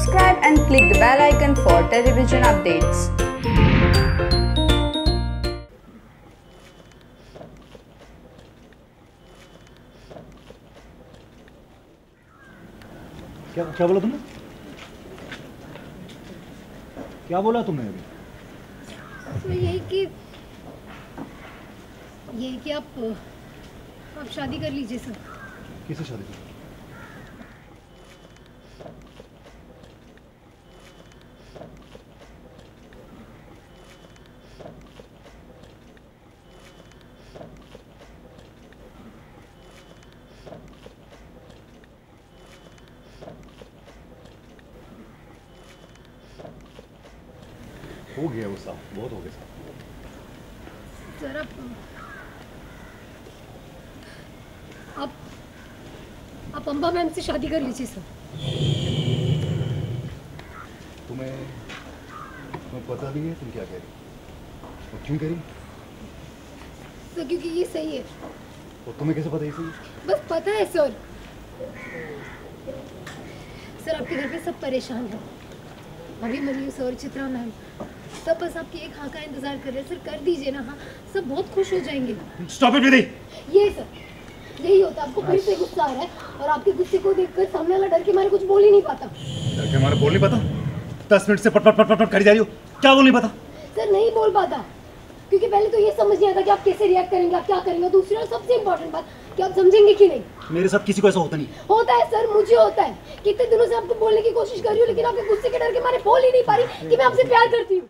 subscribe and click the bell icon for television updates. क्या क्या बोला तुमने क्या बोला तुमने अभी तो यही कि यही कि आप आप शादी कर लीजिए सर किससे शादी की हो गया वो साहब बहुत हो गया साहब सर आप आप अम्बा मैम से शादी कर लीजिए सर तुम्हें तुम्हें पता भी है तुम क्या कह रही हो और क्यों कह रही सर क्योंकि ये सही है और तुम्हें कैसे पता है इसे बस पता है सर सर आपके घर पे सब परेशान हैं अभी मनीष सर चित्रा मैम सब बस आपकी एक हाँ का इंतज़ार कर रहे हैं। सर कर दीजिए ना हाँ। सब बहुत खुश हो जाएँगे। स्टॉप इट विदी ये सर यही होता है। आपको फिर से गुस्सा आ रहा है और आपके गुस्से को देखकर सामने वाला डर के मारे कुछ बोल ही नहीं पाता। डर के हमारे बोल नहीं पता? दस मिनट से पट पट पट पट पट करी जा रही हो। क्या बोल नहीं पता? सर नहीं बोल पाता। क्योंकि पहले तो ये समझ नहीं आता कि आप कैसे रिएक्ट करेंगे आप क्या करेंगे। दूसरी और सबसे इम्पोर्टेंट बात कि आप समझेंगे कि नहीं। मेरे साथ किसी को ऐसा होता नहीं। होता है सर मुझे होता है। कितने दिनों से आपको बोलने की कोशिश कर रही हूँ लेकिन आपके गुस्से के डर के मारे बोल ही नहीं पा रही कि मैं आपसे प्यार करती हूँ।